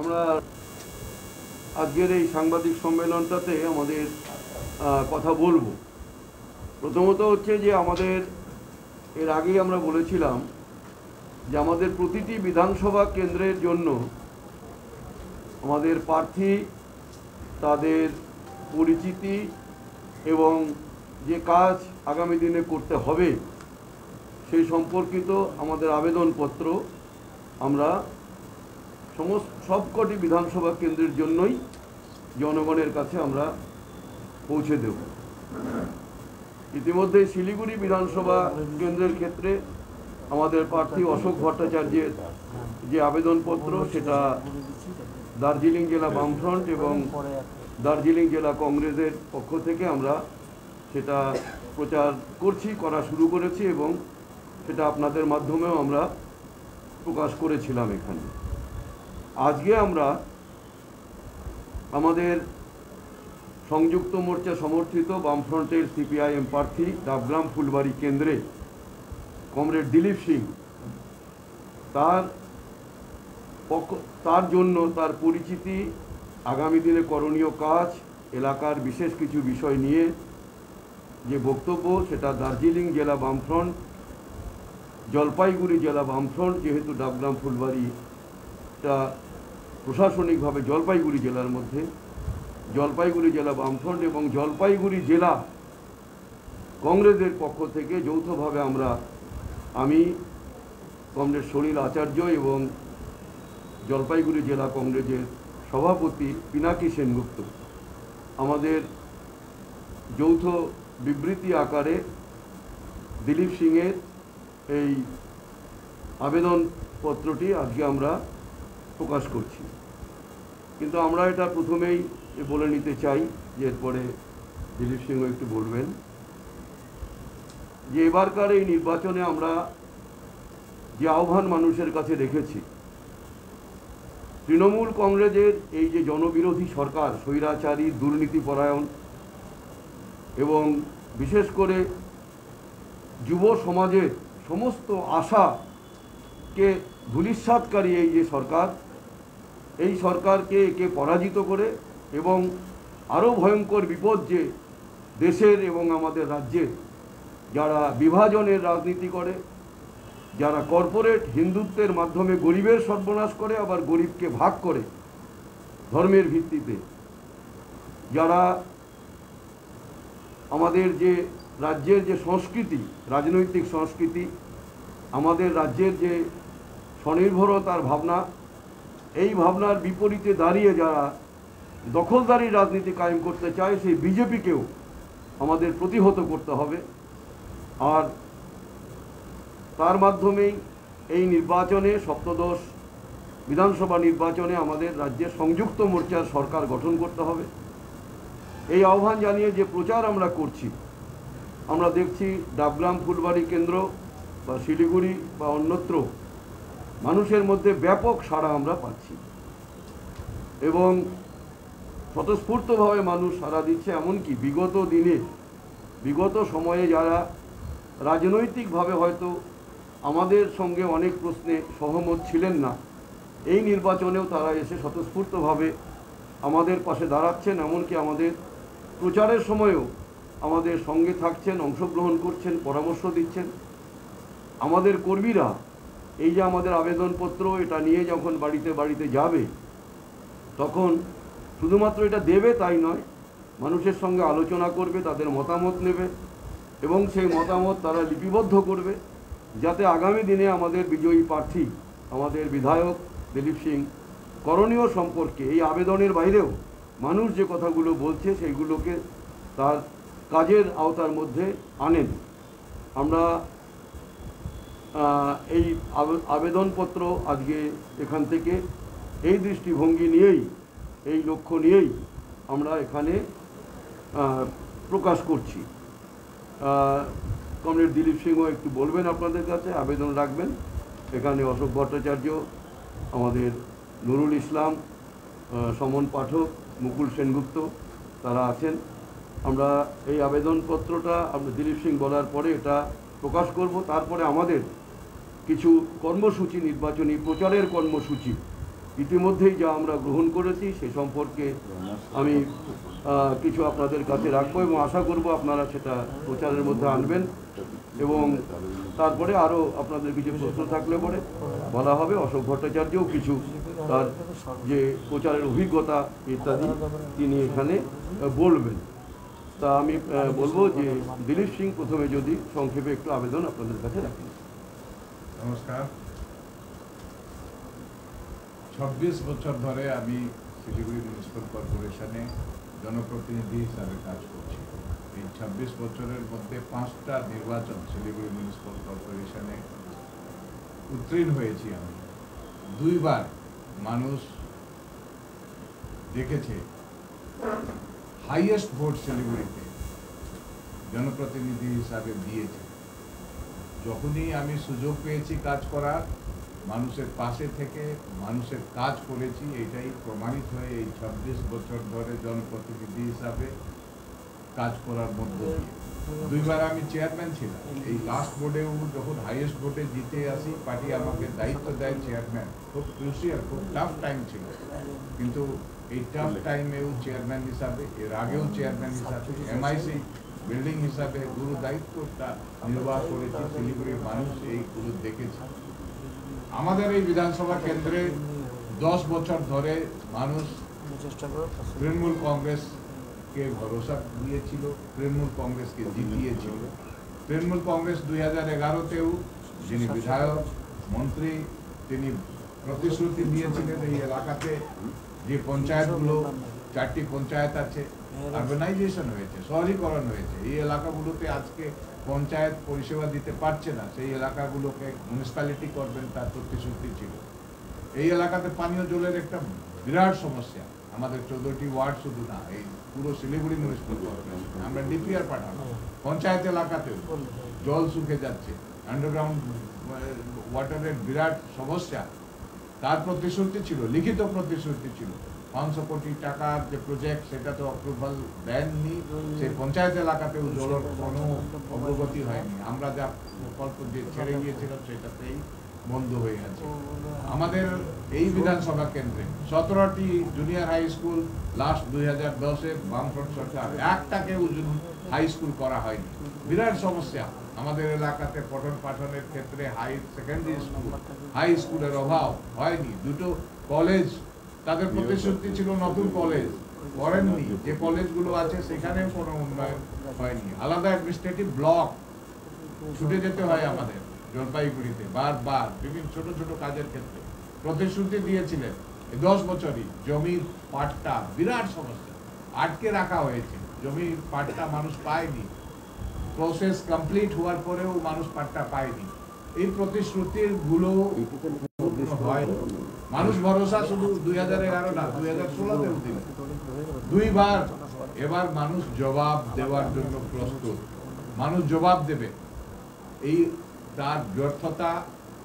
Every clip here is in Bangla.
আমরা আজকের এই সাংবাদিক সম্মেলনটাতে আমাদের কথা বলব। প্রথমত হচ্ছে যে আমাদের, এর আগেই আমরা বলেছিলাম যে আমাদের প্রতিটি বিধানসভা কেন্দ্রের জন্য আমাদের প্রার্থী, তাদের পরিচিতি এবং যে কাজ আগামী দিনে করতে হবে, সেই সম্পর্কিত আমাদের আবেদনপত্র আমরা সমস্ত সবকটি বিধানসভা কেন্দ্রের জন্যই জনগণের কাছে আমরা পৌঁছে দেব। ইতিমধ্যে শিলিগুড়ি বিধানসভা কেন্দ্রের ক্ষেত্রে আমাদের প্রার্থী অশোক ভট্টাচার্যের যে আবেদনপত্র, সেটা দার্জিলিং জেলা বামফ্রন্ট এবং দার্জিলিং জেলা কংগ্রেসের পক্ষ থেকে আমরা সেটা প্রচার করছি, করা শুরু করেছি এবং সেটা আপনাদের মাধ্যমেও আমরা প্রকাশ করেছিলাম এখানে। আজকে আমরা আমাদের সংযুক্ত মোর্চা সমর্থিত বামফ্রন্টের সিপিআইএম প্রার্থী ডাবগ্রাম ফুলবাড়ি কেন্দ্রে কমরেড দিলীপ সিং তার পক্ষ তার জন্য তার পরিচিতি আগামী দিনে করণীয় কাজ, এলাকার বিশেষ কিছু বিষয় নিয়ে যে বক্তব্য, সেটা দার্জিলিং জেলা বামফ্রন্ট, জলপাইগুড়ি জেলা বামফ্রন্ট, যেহেতু ডাবগ্রাম ফুলবাড়িটা প্রশাসনিকভাবে জলপাইগুড়ি জেলার মধ্যে। জলপাইগুড়ি জেলা বামফ্রন্ট এবং জলপাইগুড়ি জেলা কংগ্রেসের পক্ষ থেকে যৌথভাবে আমরা, আমি, কংগ্রেস সলিল আচার্য এবং জলপাইগুড়ি জেলা কংগ্রেসের সভাপতি পিনাকি সেনগুপ্ত। আমাদের যৌথ বিবৃতি আকারে দিলীপ সিংয়ের এই আবেদনপত্রটি আজকে আমরা প্রকাশ করছি। কিন্তু আমরা এটা প্রথমেই বলে নিতে চাই যে এরপরে দিলীপ সিংহ একটু বলবেন যে এবারকার এই নির্বাচনে আমরা যে আহ্বান মানুষের কাছে রেখেছি, তৃণমূল কংগ্রেসের এই যে জনবিরোধী সরকার, স্বৈরাচারী, দুর্নীতিপরায়ণ এবং বিশেষ করে যুব সমাজের সমস্ত আশাকে ধূলিসাৎকারী এই যে সরকার এই সরকারকে একে পরাজিত করে এবং আরও ভয়ঙ্কর বিপদ যে দেশের এবং আমাদের রাজ্যের, যারা বিভাজনের রাজনীতি করে, যারা কর্পোরেট হিন্দুত্বের মাধ্যমে গরিবের সর্বনাশ করে, আবার গরিবকে ভাগ করে ধর্মের ভিত্তিতে। যারা আমাদের যে রাজ্যের যে সংস্কৃতি, রাজনৈতিক সংস্কৃতি, আমাদের রাজ্যের যে স্বনির্ভরতার ভাবনা এই ভাবনার বিপরীতে দাঁড়িয়ে যারা দখলদারি রাজনীতি কায়েম করতে চায়, সেই বিজেপিকেও আমাদের প্রতিহত করতে হবে। আর তার মাধ্যমেই এই নির্বাচনে, সপ্তদশ বিধানসভা নির্বাচনে আমাদের রাজ্যে সংযুক্ত মোর্চার সরকার গঠন করতে হবে। এই আহ্বান জানিয়ে যে প্রচার আমরা করছি, আমরা দেখছি ডাবগ্রাম ফুলবাড়ি কেন্দ্র বা শিলিগুড়ি বা অন্যত্র মানুষের মধ্যে ব্যাপক সাড়া আমরা পাচ্ছি। এবং স্বতঃস্ফূর্তভাবে মানুষ সাড়া দিচ্ছে, এমনকি বিগত দিনে, বিগত সময়ে যারা রাজনৈতিকভাবে হয়তো আমাদের সঙ্গে অনেক প্রশ্নে সহমত ছিলেন না, এই নির্বাচনেও তারা এসে স্বতঃস্ফূর্তভাবে আমাদের পাশে দাঁড়াচ্ছেন, এমনকি আমাদের প্রচারের সময়ও আমাদের সঙ্গে থাকছেন, অংশগ্রহণ করছেন, পরামর্শ দিচ্ছেন। আমাদের কর্মীরা এই যে আমাদের আবেদনপত্র, এটা নিয়ে যখন বাড়িতে বাড়িতে যাবে, তখন শুধুমাত্র এটা দেবে তাই নয়, মানুষের সঙ্গে আলোচনা করবে, তাদের মতামত নেবে এবং সেই মতামত তারা লিপিবদ্ধ করবে যাতে আগামী দিনে আমাদের বিজয়ী প্রার্থী, আমাদের বিধায়ক দিলীপ সিং করণীয় সম্পর্কে এই আবেদনের বাইরেও মানুষ যে কথাগুলো বলছে সেইগুলোকে তার কাজের আওতার মধ্যে আনেন। আমরা এই আবে- আবেদনপত্র আজকে এখান থেকে এই দৃষ্টিভঙ্গি নিয়েই, এই লক্ষ্য নিয়েই আমরা এখানে প্রকাশ করছি। কমরেড দিলীপ সিংহ একটু বলবেন আপনাদের কাছে, আবেদন রাখবেন। এখানে অশোক ভট্টাচার্য, আমাদের নুরুল ইসলাম সমন পাঠক, মুকুল সেনগুপ্ত, তারা আছেন। আমরা এই আবেদনপত্রটা, আমরা দিলীপ সিং বলার পরে এটা প্রকাশ করব। তারপরে আমাদের কিছু কর্মসূচি, নির্বাচনী প্রচারের কর্মসূচি। ইতিমধ্যেই যা আমরা গ্রহণ করেছি, সে সম্পর্কে আমি কিছু আপনাদের কাছে রাখব এবং আশা করব আপনারা সেটা প্রচারের মধ্যে আনবেন এবং তারপরে আরও আপনাদের কিছু প্রশ্ন থাকলে পরে বলা হবে। অশোক ভট্টাচার্যও কিছু তার যে প্রচারের অভিজ্ঞতা ইত্যাদি তিনি এখানে বলবেন। তা আমি বলব যে দিলীপ সিং প্রথমে যদি সংক্ষেপে একটু আবেদন আপনাদের কাছে রাখেন নমস্কার। চব্বিশ বছর ধরে আমি শিলিগুড়ি মিউনিসিপ্যাল কর্পোরেশনে জনপ্রতিনিধি হিসাবে কাজ করছি। এই ছাব্বিশ বছরের মধ্যে পাঁচটা নির্বাচন শিলিগুড়ি মিউনিসিপ্যাল কর্পোরেশনে উত্তীর্ণ হয়েছি আমি। দুইবার মানুষ দেখেছে, হাইয়েস্ট ভোট শিলিগুড়িতে জনপ্রতিনিধি হিসাবে দিয়েছে। যখনই আমি সুযোগ পেয়েছি কাজ করার, মানুষের পাশে থেকে, মানুষের কাজ করেছি এটাই প্রমাণিত হয়ে এই ছাব্বিশ বছর ধরে জনপ্রতিনিধি হিসাবে কাজ করার মধ্য দিয়ে। দুইবার আমি চেয়ারম্যান ছিলাম। এই লাস্ট বোর্ডেও যখন হাইয়েস্ট ভোটে জিতে আসি, পার্টি আমাকে দায়িত্ব দেয় চেয়ারম্যান। খুব ক্রুশিয়াল খুব টাফ টাইম ছিল। কিন্তু এই টাফ টাইমেও চেয়ারম্যান হিসাবে, এর আগেও চেয়ারম্যান হিসাবে এমআইসি বিল্ডিং হিসাবে গুরু দায়িত্বটা নির্বাহ করেছি, শিলিগুড়ির মানুষ এইগুলো দেখেছে। আমাদের এই বিধানসভা কেন্দ্রে দশ বছর ধরে মানুষ তৃণমূল কংগ্রেসকে ভরসা দিয়েছিল, তৃণমূল কংগ্রেসকে জিতিয়েছিল। তৃণমূল কংগ্রেস দুই হাজার এগারোতেও যিনি বিধায়ক, মন্ত্রী, তিনি প্রতিশ্রুতি দিয়েছিলেন এই এলাকাতে যে পঞ্চায়েতগুলো চারটি পঞ্চায়েত আছে আরবানাইজেশন হয়েছে শহরীকরণ হয়েছে। এই এলাকাগুলোতে আজকে পঞ্চায়েত পরিষেবা দিতে পারছে না। সেই এলাকাগুলোকে মিউনিসিপ্যালিটি করবেন তার প্রতিশ্রুতি ছিল। এই এলাকাতে পানীয় জলের একটা বিরাট সমস্যা। আমাদের চোদ্দটি ওয়ার্ড শুধু না এই পুরো শিলিগুড়ি মিউনিসিপ্যাল কর্পোরেশন আমরা ডিপিআর পাঠানো পঞ্চায়েত এলাকাতেও জল শুকে যাচ্ছে। আন্ডারগ্রাউন্ড ওয়াটারের বিরাট সমস্যা। তার প্রতিশ্রুতি ছিল লিখিত প্রতিশ্রুতি ছিল। পাঁচশো কোটি টাকার যে প্রজেক্ট সেটা তো অ্যাপ্রুভাল দেননি। সেই পঞ্চায়েত এলাকাতেও জলের কোনো অগ্রগতি হয়নি। আমরা যা প্রকল্প যে ছেড়ে গিয়েছিলাম সেটাতেই বন্ধ হয়ে আছে। আমাদের এই বিধানসভা কেন্দ্রে সতেরোটি জুনিয়র হাই স্কুল লাস্ট দুই হাজার দশে বামফ্রন্ট সরকার একটাকেও হাই স্কুল করা হয়নি। বিরাট সমস্যা। আমাদের এলাকাতে পঠন পাঠনের ক্ষেত্রে হাই সেকেন্ডারি স্কুল হাই স্কুলের অভাব হয়নি। দুটো কলেজ তাদের প্রতিশ্রুতি ছিল নতুন কলেজ করেননি। যে কলেজগুলো আছে সেখানে কোনো উন্নয়ন হয়নি। আলাদা অ্যাডমিনিস্ট্রেটিভ ব্লক ছুটে যেতে হয় আমাদের জলপাইগুড়িতে বারবার বিভিন্ন ছোট ছোট কাজের ক্ষেত্রে। প্রতিশ্রুতি দিয়েছিলেন দশ বছরই জমির পাটটা। বিরাট সমস্যা। আটকে রাখা হয়েছে। জমির পাটটা মানুষ পায়নি। প্রসেস কমপ্লিট হওয়ার পরেও মানুষ পাটটা পায়নি। এই প্রতিশ্রুতিরগুলো হয়নি। মানুষ ভরসা শুধু দুই হাজার এগারো না, দুই হাজার ষোলোতেও দিল দুইবার, এবার মানুষ জবাব দেওয়ার জন্য প্রস্তুত। মানুষ জবাব দেবে। এই তার ব্যর্থতা,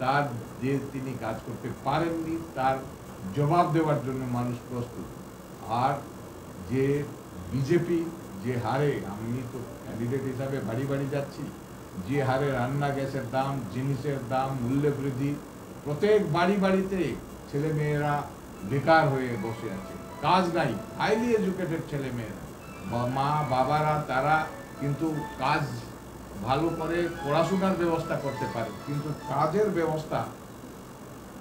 তার যে তিনি কাজ করতে পারেননি, তার জবাব দেওয়ার জন্য মানুষ প্রস্তুত। আর যে বিজেপি যে হারে, আমি তো ক্যান্ডিডেট হিসাবে বাড়ি বাড়ি যাচ্ছি, যে হারে রান্না গ্যাসের দাম, জিনিসের দাম মূল্য বৃদ্ধি প্রত্যেক বাড়ি বাড়িতে ছেলে মেয়েরা বেকার হয়ে বসে আছে। কাজ নাই হাইলি এডুকেটেড ছেলে মেয়েরা মা, বাবারা, তারা কিন্তু কাজ ভালো করে পড়াশোনার ব্যবস্থা করতে পারে। কিন্তু কাজের ব্যবস্থা,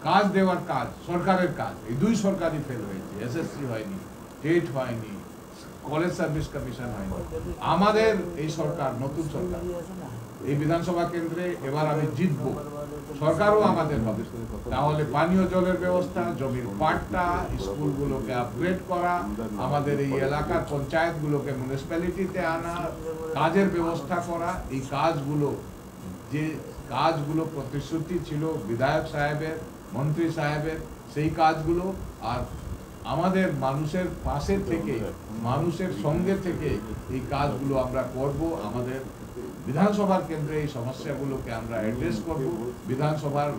কাজ দেওয়ার কাজ, সরকারের কাজ, এই দুই সরকারই ফেল হয়েছে। এসএসসি হয়নি, টেট হয়নি, কলেজ সার্ভিস কমিশন হয়নি। আমাদের এই সরকার, নতুন সরকার। এই বিধানসভা কেন্দ্রে এবার আমি জিতব। সরকারও আমাদের হবে তাহলে পানীয় জলের ব্যবস্থা, জমির পাট্টা, স্কুলগুলোকে আপগ্রেড করা, আমাদের এই এলাকার পঞ্চায়েতগুলোকে মিউনিসিপ্যালিটিতে আনা, কাজের ব্যবস্থা করা, এই কাজগুলো, যে কাজগুলো প্রতিশ্রুতি ছিল বিধায়ক সাহেবের, মন্ত্রী সাহেবের, সেই কাজগুলো আর আমাদের মানুষের পাশে থেকে, মানুষের সঙ্গে থেকে এই কাজগুলো আমরা করব, আমাদের বিধানসভার কেন্দ্রে এই সমস্যাগুলোকে আমরা অ্যাড্রেস করব। বিধানসভার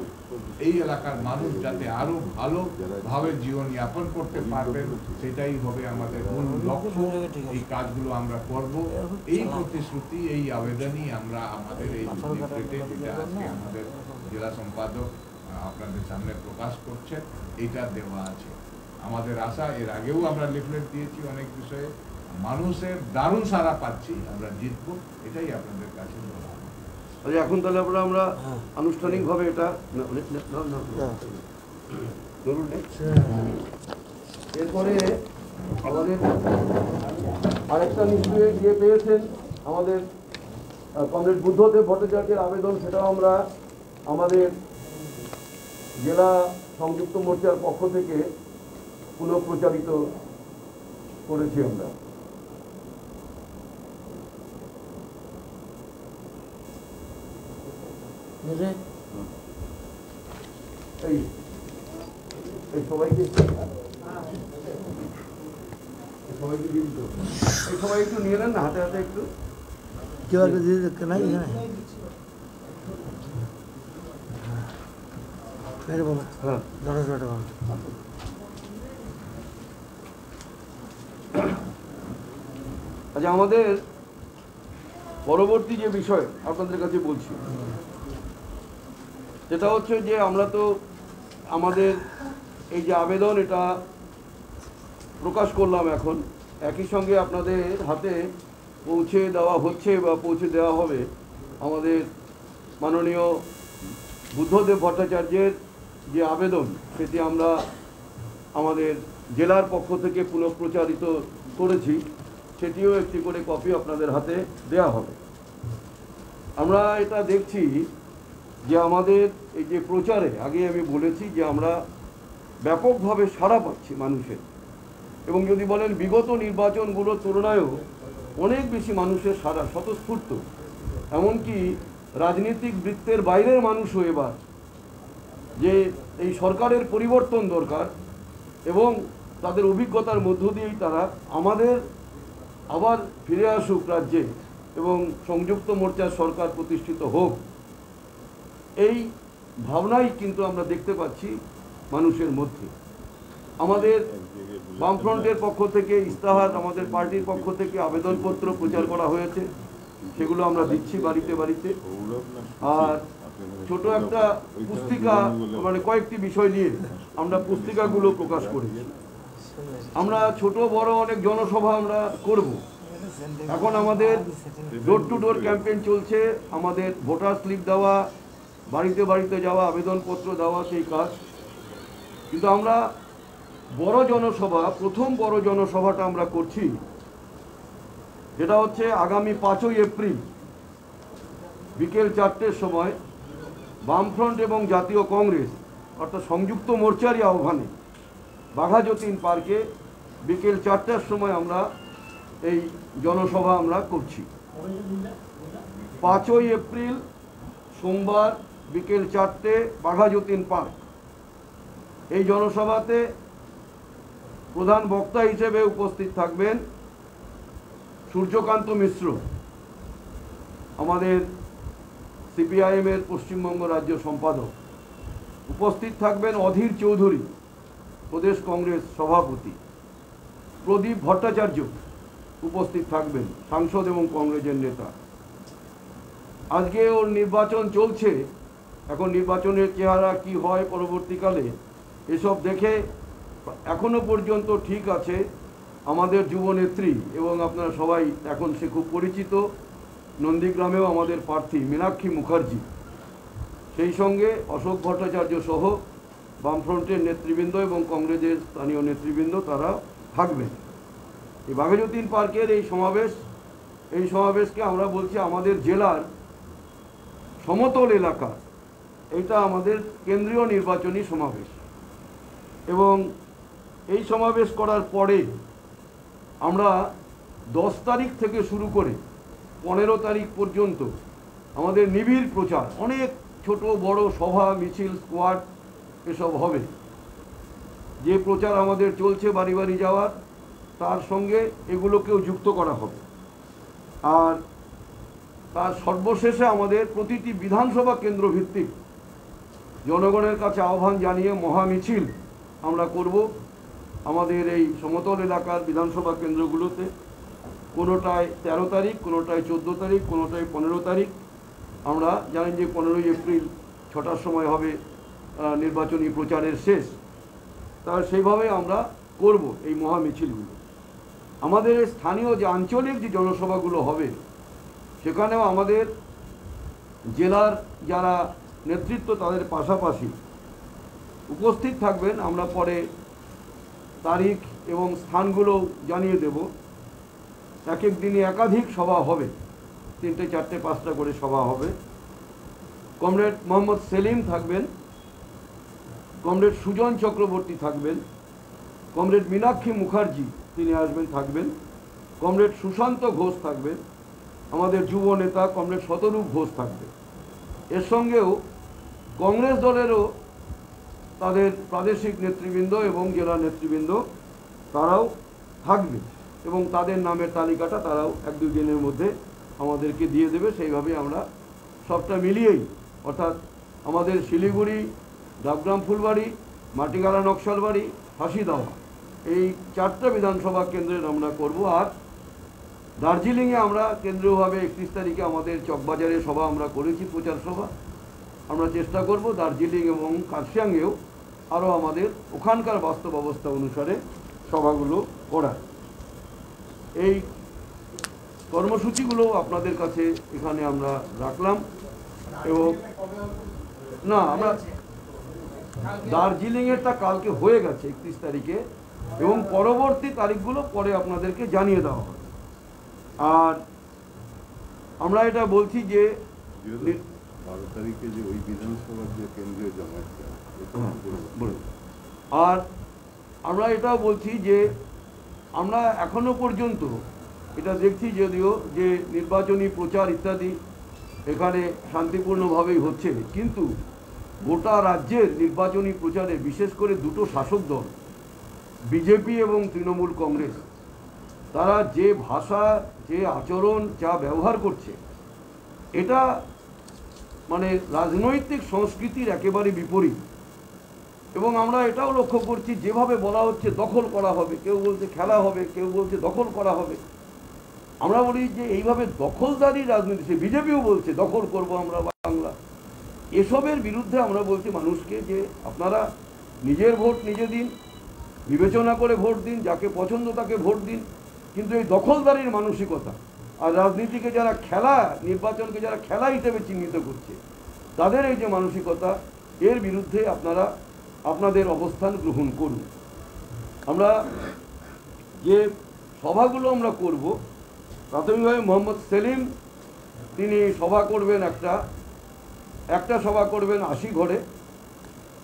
এই এলাকার মানুষ যাতে আরও ভালোভাবে জীবন যাপন করতে পারবেন, সেটাই হবে আমাদের মূল লক্ষ্য। এই কাজগুলো আমরা করব। এই প্রতিশ্রুতি, এই আবেদনই আমরা আমাদের এই আজকে আমাদের জেলা সম্পাদক আপনাদের সামনে প্রকাশ করছেন। এটা দেওয়া আছে। আমাদের আশা, এর আগেও আমরা লিফলেট দিয়েছি অনেক বিষয়ে। মানুষের দারুণ সারা পাচ্ছি আমরা জিতবো এটাই আপনাদের কাছে বলা আচ্ছা এখন তাহলে আমরা আমরা হ্যাঁ। আনুষ্ঠানিকভাবে এটা না, না, না, না, না। ধরুন এরপরে আমাদের আরেকটা নিশ্চয়ই গিয়ে পেয়েছেন আমাদের কমরেড বুদ্ধদেব ভট্টাচার্যের আবেদন সেটাও আমরা আমাদের জেলা সংযুক্ত মোর্চার পক্ষ থেকে পুনঃপ্রচারিত করেছি আমরা বুঝলে এই এই সবাইকে। এই সবাইকে দিয়ে দিতে এই সবাই একটু নিয়ে নেন না হাতে হাতে একটু। কেউ একটা দিয়ে দিতে নাই এখানে। বলো। হ্যাঁ। দশ টাকা বলো। আচ্ছা আমাদের পরবর্তী যে বিষয় আপনাদের কাছে বলছি সেটা হচ্ছে যে আমরা তো আমাদের এই যে আবেদন, এটা প্রকাশ করলাম এখন। একই সঙ্গে আপনাদের হাতে পৌঁছে দেওয়া হচ্ছে বা পৌঁছে দেওয়া হবে আমাদের মাননীয় বুদ্ধদেব ভট্টাচার্যের যে আবেদন, সেটি আমরা আমাদের জেলার পক্ষ থেকে পুনঃপ্রচারিত করেছি। সেটিও একটি করে কপি আপনাদের হাতে দেয়া হবে। আমরা এটা দেখছি যে আমাদের এই যে প্রচারে, আগে আমি বলেছি যে আমরা ব্যাপকভাবে সাড়া পাচ্ছি মানুষের। এবং যদি বলেন বিগত নির্বাচনগুলোর তুলনায়ও অনেক বেশি মানুষের সাড়া স্বতঃস্ফূর্ত। এমনকি রাজনৈতিক বৃত্তের বাইরের মানুষও এবার যে এই সরকারের পরিবর্তন দরকার এবং তাদের অভিজ্ঞতার মধ্য দিয়েই তারা আমাদের আবার ফিরে আসুক রাজ্যে এবং সংযুক্ত মোর্চার সরকার প্রতিষ্ঠিত হোক। এই ভাবনাই কিন্তু আমরা দেখতে পাচ্ছি মানুষের মধ্যে। আমাদের বামফ্রন্টের পক্ষ থেকে ইস্তাহার, আমাদের পার্টির পক্ষ থেকে আবেদনপত্র প্রচার করা হয়েছে। সেগুলো আমরা দিচ্ছি বাড়িতে বাড়িতে। আর ছোট একটা পুস্তিকা মানে কয়েকটি বিষয় নিয়ে আমরা পুস্তিকাগুলো প্রকাশ করেছি। আমরা ছোট, বড় অনেক জনসভা আমরা করব। এখন আমাদের ডোর টু ডোর ক্যাম্পেইন চলছে। আমাদের ভোটার স্লিপ দেওয়া বাড়িতে বাড়িতে যাওয়া, আবেদনপত্র দেওয়া সেই কাজ। কিন্তু আমরা বড় জনসভা, প্রথম বড় জনসভাটা আমরা করছি, যেটা হচ্ছে আগামী পাঁচই এপ্রিল, বিকেল চারটের সময় বামফ্রন্ট এবং জাতীয় কংগ্রেস, অর্থাৎ সংযুক্ত মোর্চারই আহ্বানে, বাঘা যতীন পার্কে বিকেল চারটার সময় আমরা এই জনসভা আমরা করছি। পাঁচই এপ্রিল, সোমবার বিকেল চারটে বাঘা যতীন পার্ক। এই জনসভাতে প্রধান বক্তা হিসেবে উপস্থিত থাকবেন সূর্যকান্ত মিশ্র, আমাদের সিপিআইএমের পশ্চিমবঙ্গ রাজ্য সম্পাদক। উপস্থিত থাকবেন অধীর চৌধুরী, প্রদেশ কংগ্রেস সভাপতি। প্রদীপ ভট্টাচার্য উপস্থিত থাকবেন, সাংসদ এবং কংগ্রেসের নেতা। আজকে ওর নির্বাচন চলছে। এখন নির্বাচনের চেহারা কি হয় পরবর্তীকালে, এসব দেখে এখনও পর্যন্ত ঠিক আছে আমাদের যুবনেত্রী এবং আপনারা সবাই এখন সে খুব পরিচিত, নন্দীগ্রামেও আমাদের প্রার্থী মীনাক্ষী মুখার্জি। সেই সঙ্গে অশোক ভট্টাচার্য সহ বামফ্রন্টের নেতৃবৃন্দ এবং কংগ্রেসের স্থানীয় নেতৃবৃন্দ তারা থাকবেন। এই বাঘাযতীন পার্কের এই সমাবেশ, এই সমাবেশকে আমরা বলছি আমাদের জেলার সমতল এলাকা। এটা আমাদের কেন্দ্রীয় নির্বাচনী সমাবেশ। এবং এই সমাবেশ করার পরে আমরা দশ তারিখ থেকে শুরু করে পনেরো তারিখ পর্যন্ত আমাদের নিবিড় প্রচার, অনেক ছোট, বড় সভা, মিছিল, স্কোয়াড এসব হবে। যে প্রচার আমাদের চলছে বাড়ি বাড়ি যাওয়ার, তার সঙ্গে এগুলোকেও যুক্ত করা হবে। আর তার সর্বশেষে আমাদের প্রতিটি বিধানসভা কেন্দ্র ভিত্তিক জনগণের কাছে আহ্বান জানিয়ে মহামিছিল আমরা করব আমাদের এই সমতল এলাকার বিধানসভা কেন্দ্রগুলোতে। কোনোটায় তেরো তারিখ, কোনোটায় চোদ্দ তারিখ, কোনোটায় পনেরো তারিখ। আমরা জানেন যে পনেরোই এপ্রিল ছটার সময় হবে নির্বাচনী প্রচারের শেষ। তা সেইভাবে আমরা করব এই মহা মিছিলগুলো। আমাদের স্থানীয় যে আঞ্চলিক যে জনসভাগুলো হবে, সেখানেও আমাদের জেলার যারা নেতৃত্ব তাদের পাশাপাশি উপস্থিত থাকবেন। আমরা পরে তারিখ এবং স্থানগুলো জানিয়ে দেব। এক এক দিনে একাধিক সভা হবে। তিনটে, চারটে, পাঁচটা করে সভা হবে। কমরেড মোহাম্মদ সেলিম থাকবেন। কমরেড সুজন চক্রবর্তী থাকবেন। কমরেড মীনাক্ষী মুখার্জি তিনি আসবেন, থাকবেন। কমরেড সুশান্ত ঘোষ থাকবেন। আমাদের যুব নেতা কমরেড শতরূপ ঘোষ থাকবে এর সঙ্গেও কংগ্রেস দলেরও তাদের প্রাদেশিক নেতৃবৃন্দ এবং জেলা নেতৃবৃন্দ তারাও থাকবে এবং তাদের নামের তালিকাটা তারাও এক দুই দিনের মধ্যে আমাদেরকে দিয়ে দেবে। সেইভাবে আমরা সবটা মিলিয়েই, অর্থাৎ আমাদের শিলিগুড়ি ডাবগ্রাম ফুলবাড়ি মাটিগালা নকশালবাড়ি ফাঁসিদাওয়া এই চারটা বিধানসভা কেন্দ্রের আমরা করব। আর দার্জিলিংয়ে আমরা কেন্দ্রীয়ভাবে একত্রিশ তারিখে আমাদের চকবাজারে সভা আমরা করেছি, প্রচার সভা। আমরা চেষ্টা করব দার্জিলিং এবং কার্শিয়াংয়েও আরও আমাদের ওখানকার বাস্তব অবস্থা অনুসারে সভাগুলো করার। এই কর্মসূচিগুলো আপনাদের কাছে এখানে আমরা রাখলাম এবং না, আমরা দার্জিলিংয়েরটা কালকে হয়ে গেছে একত্রিশ তারিখে এবং পরবর্তী তারিখগুলো পরে আপনাদেরকে জানিয়ে দেওয়া হবে। আর আমরা এটা বলছি যে বারো তারিখে যে ওই বিধানসভার যে কেন্দ্রীয়। বলুন আর আমরা এটাও বলছি যে আমরা এখনও পর্যন্ত এটা দেখছি যদিও যে নির্বাচনী প্রচার ইত্যাদি এখানে শান্তিপূর্ণভাবেই হচ্ছে কিন্তু গোটা রাজ্যের নির্বাচনী প্রচারে বিশেষ করে দুটো শাসক দল বিজেপি এবং তৃণমূল কংগ্রেস তারা যে ভাষা যে আচরণ যা ব্যবহার করছে এটা মানে রাজনৈতিক সংস্কৃতির একেবারে বিপরীত। এবং আমরা এটাও লক্ষ্য করছি, যেভাবে বলা হচ্ছে দখল করা হবে, কেউ বলছে খেলা হবে, কেউ বলছে দখল করা হবে। আমরা বলি যে এইভাবে দখলদারি রাজনীতি, সে বিজেপিও বলছে দখল করব আমরা বাংলা। এসবের বিরুদ্ধে আমরা বলছি মানুষকে যে আপনারা নিজের ভোট নিজে দিন, বিবেচনা করে ভোট দিন, যাকে পছন্দ তাকে ভোট দিন। কিন্তু এই দখলদারির মানসিকতা আর রাজনীতিকে যারা খেলা, নির্বাচনকে যারা খেলা হিসেবে চিহ্নিত করছে, তাদের এই যে মানসিকতা, এর বিরুদ্ধে আপনারা আপনাদের অবস্থান গ্রহণ করুন। আমরা যে সভাগুলো আমরা করব, প্রাথমিকভাবে মোহাম্মদ সেলিম, তিনি সভা করবেন একটা একটা সভা করবেন আশি ঘরে,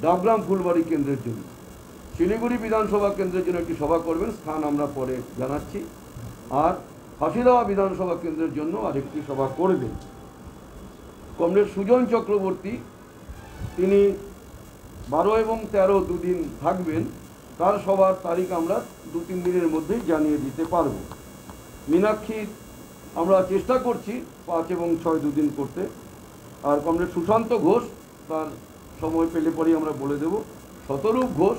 ডাবগ্রাম ফুলবাড়ি কেন্দ্রের জন্য। শিলিগুড়ি বিধানসভা কেন্দ্রের জন্য একটি সভা করবেন, স্থান আমরা পরে জানাচ্ছি। আর ফাঁসিদাওয়া বিধানসভা কেন্দ্রের জন্য আরেকটি সভা করবেন। কমরেড সুজন চক্রবর্তী, তিনি বারো এবং তেরো দুদিন থাকবেন, তার সবার তারিখ আমরা দু তিন দিনের মধ্যেই জানিয়ে দিতে পারব। মীনাক্ষীর আমরা চেষ্টা করছি পাঁচ এবং ছয় দুদিন করতে। আর কমরেড সুশান্ত ঘোষ, তার সময় পেলে পরেই আমরা বলে দেব, শতরূপ ঘোষ,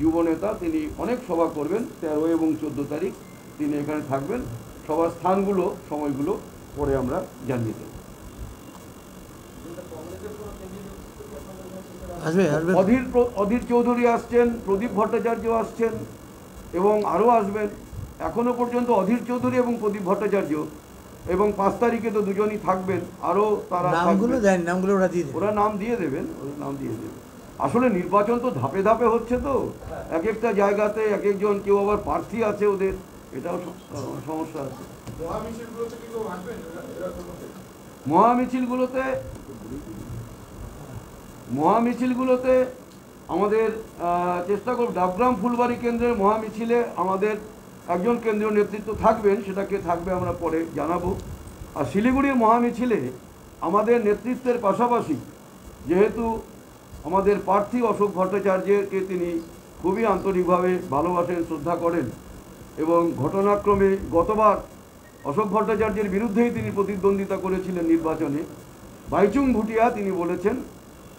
যুব নেতা, তিনি অনেক সভা করবেন, তেরো এবং চোদ্দ তারিখ তিনি এখানে থাকবেন। সবার স্থানগুলো সময়গুলো পরে আমরা জানিয়ে দেব। অধীর অধীর চৌধুরী আসছেন প্রদীপ ভট্টাচার্য আসছেন এবং আরও আসবেন। এখনও পর্যন্ত অধীর চৌধুরী এবং প্রদীপ ভট্টাচার্য এবং পাঁচ তারিখে তো দুজনই থাকবেন আরও তারা নামগুলো দেন নামগুলো ওরা দিয়ে ওরা নাম দিয়ে দেবেন ওরা নাম দিয়ে দেবেন। আসলে নির্বাচন তো ধাপে ধাপে হচ্ছে তো। এক একটা জায়গাতে এক একজন কেউ আবার প্রার্থী আছে ওদের। এটাও সমস্যা আছে। মহামিছিলগুলোতে মহামিছিলগুলোতে আমাদের চেষ্টা করব। ডাবগ্রাম ফুলবাড়ি কেন্দ্রের মহামিছিলে আমাদের একজন কেন্দ্রীয় নেতৃত্ব থাকবেন সেটাকে থাকবে আমরা পরে জানাব। আর শিলিগুড়ির মহামিছিলে আমাদের নেতৃত্বের পাশাপাশি যেহেতু আমাদের প্রার্থী অশোক ভট্টাচার্যকে তিনি খুবই আন্তরিকভাবে ভালোবাসেন শ্রদ্ধা করেন এবং ঘটনাক্রমে গতবার অশোক ভট্টাচার্যের বিরুদ্ধেই তিনি প্রতিদ্বন্দ্বিতা করেছিলেন নির্বাচনে। বাইচুং ভুটিয়া তিনি বলেছেন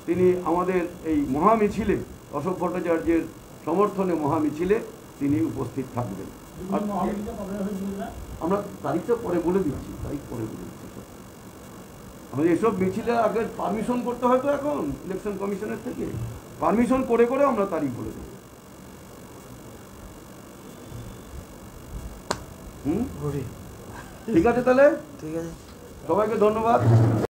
তিনি আমাদের এই মহামিছিলে অশোক ভট্টাচার্যের সমর্থনে মহামিছিলে তিনি উপস্থিত থাকবেন। আমরা তারিখটা পরে বলে দিচ্ছি তারিখ পরে বলে দিচ্ছি। আমাদের এসব মিছিলে আগে পারমিশন করতে হয় তো এখন ইলেকশন কমিশনের থেকে। পারমিশন করে করে আমরা তারিখ বলে দেবো হুম? ঠিক আছে তাহলে? ঠিক আছে। সবাইকে ধন্যবাদ।